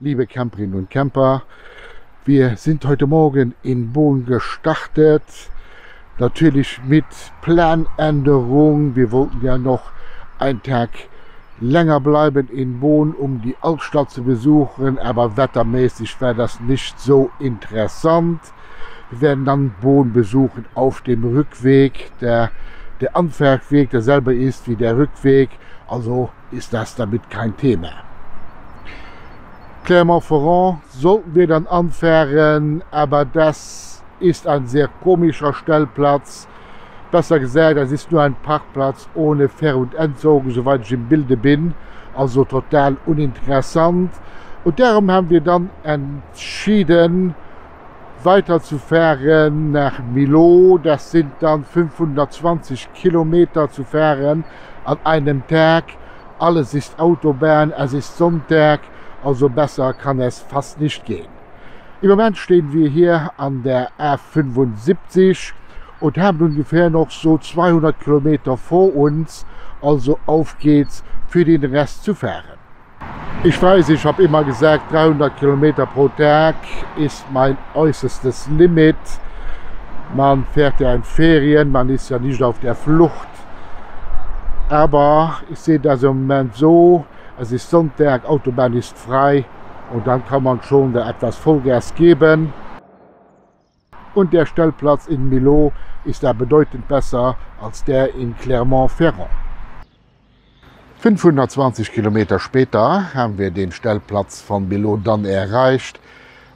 liebe Camperinnen und Camper. Wir sind heute Morgen in Bohn gestartet. Natürlich mit Planänderung. Wir wollten ja noch einen Tag länger bleiben in Bohn, um die Altstadt zu besuchen. Aber wettermäßig wäre das nicht so interessant. Wir werden dann Bohn besuchen auf dem Rückweg. Der, der Anfahrtweg derselbe ist wie der Rückweg. Also ist das damit kein Thema. Clermont-Ferrand sollten wir dann anfahren, aber das ist ein sehr komischer Stellplatz. Besser gesagt, das ist nur ein Parkplatz ohne Ver- und Entzug, soweit ich im Bilde bin. Also total uninteressant. Und darum haben wir dann entschieden, weiterzufahren nach Milo. Das sind dann 520 Kilometer zu fahren an einem Tag. Alles ist Autobahn, es ist Sonntag. Also besser kann es fast nicht gehen. Im Moment stehen wir hier an der R75 und haben ungefähr noch so 200 Kilometer vor uns. Also auf geht's für den Rest zu fahren. Ich weiß, ich habe immer gesagt, 300 Kilometer pro Tag ist mein äußerstes Limit. Man fährt ja in Ferien, man ist ja nicht auf der Flucht. Aber ich sehe das im Moment so, es ist Sonntag, Autobahn ist frei und dann kann man schon etwas Vollgas geben. Und der Stellplatz in Milo ist da bedeutend besser als der in Clermont-Ferrand. 520 Kilometer später haben wir den Stellplatz von Milo dann erreicht.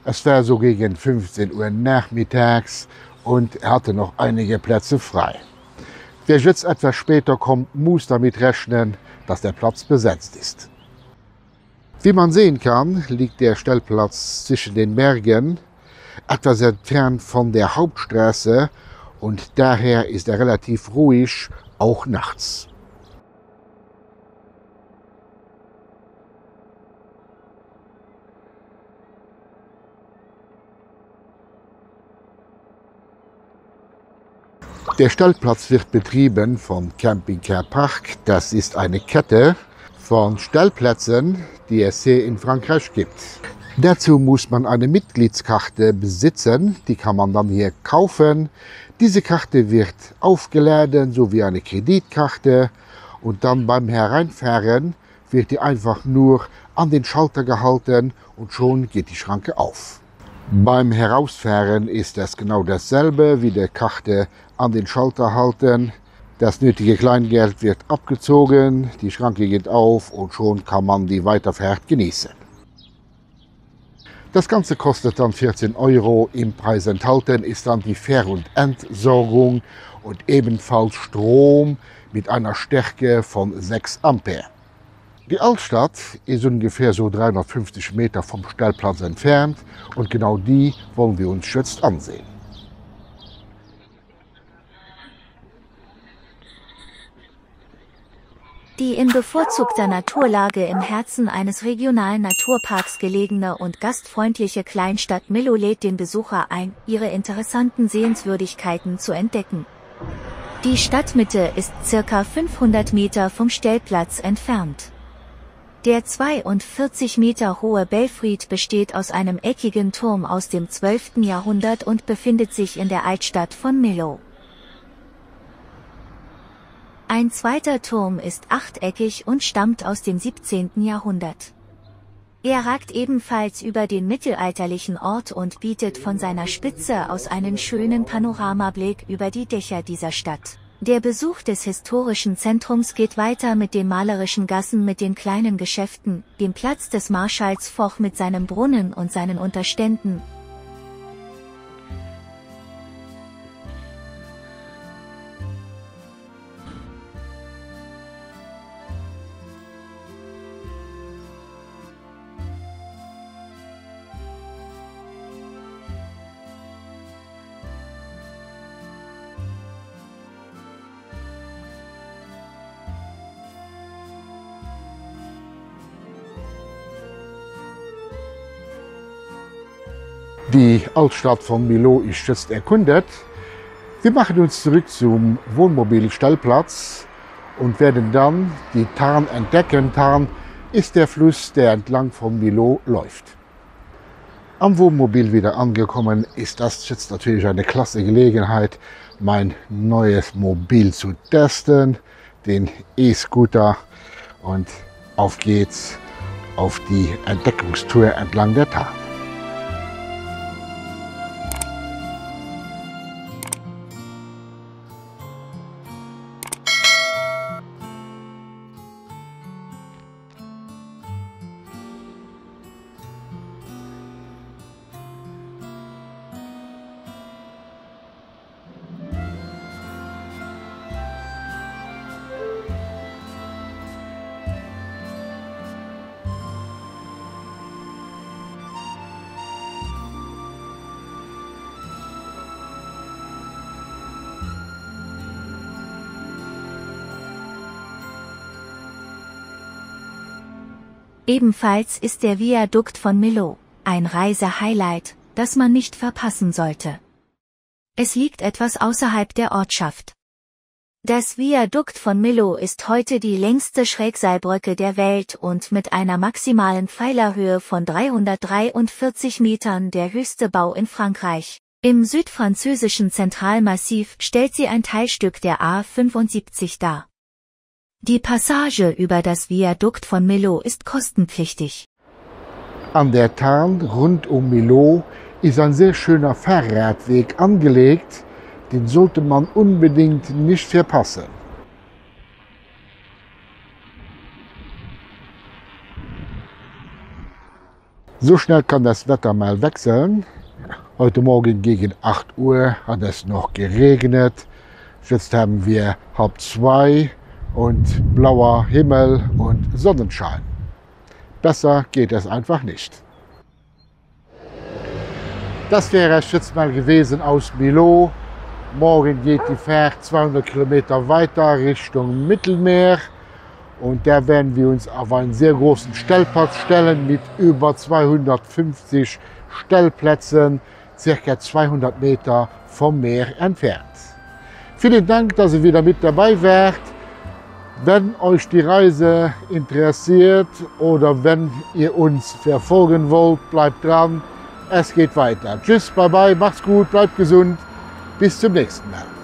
Es war so gegen 15 Uhr nachmittags und er hatte noch einige Plätze frei. Wer jetzt etwas später kommt, muss damit rechnen, dass der Platz besetzt ist. Wie man sehen kann, liegt der Stellplatz zwischen den Bergen, etwas entfernt von der Hauptstraße und daher ist er relativ ruhig, auch nachts. Der Stellplatz wird betrieben von Camping Care Park. Das ist eine Kette von Stellplätzen, die es hier in Frankreich gibt. Dazu muss man eine Mitgliedskarte besitzen, die kann man dann hier kaufen. Diese Karte wird aufgeladen, so wie eine Kreditkarte und dann beim Hereinfahren wird die einfach nur an den Schalter gehalten und schon geht die Schranke auf. Beim Herausfahren ist es genau dasselbe wie der Karte an den Schalter halten. Das nötige Kleingeld wird abgezogen, die Schranke geht auf und schon kann man die Weiterfahrt genießen. Das Ganze kostet dann 14 Euro. Im Preis enthalten ist dann die Fair- und Entsorgung und ebenfalls Strom mit einer Stärke von 6 Ampere. Die Altstadt ist ungefähr so 350 Meter vom Stellplatz entfernt und genau die wollen wir uns jetzt ansehen. Die in bevorzugter Naturlage im Herzen eines regionalen Naturparks gelegene und gastfreundliche Kleinstadt Milo lädt den Besucher ein, ihre interessanten Sehenswürdigkeiten zu entdecken. Die Stadtmitte ist circa 500 Meter vom Stellplatz entfernt. Der 42 Meter hohe Belfried besteht aus einem eckigen Turm aus dem 12. Jahrhundert und befindet sich in der Altstadt von Milo. Ein zweiter Turm ist achteckig und stammt aus dem 17. Jahrhundert. Er ragt ebenfalls über den mittelalterlichen Ort und bietet von seiner Spitze aus einen schönen Panoramablick über die Dächer dieser Stadt. Der Besuch des historischen Zentrums geht weiter mit den malerischen Gassen mit den kleinen Geschäften, dem Platz des Marschalls Foch mit seinem Brunnen und seinen Unterständen, Die Altstadt von Milo ist jetzt erkundet. Wir machen uns zurück zum Wohnmobilstellplatz und werden dann die Tarn entdecken. Tarn ist der Fluss, der entlang von Milo läuft. Am Wohnmobil wieder angekommen ist das jetzt natürlich eine klasse Gelegenheit, mein neues Mobil zu testen, den E-Scooter. Und auf geht's auf die Entdeckungstour entlang der Tarn. Ebenfalls ist der Viadukt von Milo, ein Reisehighlight, das man nicht verpassen sollte. Es liegt etwas außerhalb der Ortschaft. Das Viadukt von Milo ist heute die längste Schrägseilbrücke der Welt und mit einer maximalen Pfeilerhöhe von 343 Metern der höchste Bau in Frankreich. Im südfranzösischen Zentralmassiv stellt sie ein Teilstück der A75 dar. Die Passage über das Viadukt von Milo ist kostenpflichtig. An der Tarn rund um Milo ist ein sehr schöner Fahrradweg angelegt, den sollte man unbedingt nicht verpassen. So schnell kann das Wetter mal wechseln. Heute Morgen gegen 8 Uhr hat es noch geregnet. Jetzt haben wir halb zwei und blauer Himmel und Sonnenschein. Besser geht es einfach nicht. Das wäre es jetzt mal gewesen aus Milo. Morgen geht die Fahrt 200 Kilometer weiter Richtung Mittelmeer. Und da werden wir uns auf einen sehr großen Stellplatz stellen mit über 250 Stellplätzen, circa 200 Meter vom Meer entfernt. Vielen Dank, dass ihr wieder mit dabei wärt. Wenn euch die Reise interessiert oder wenn ihr uns verfolgen wollt, bleibt dran. Es geht weiter. Tschüss, bye bye, macht's gut, bleibt gesund. Bis zum nächsten Mal.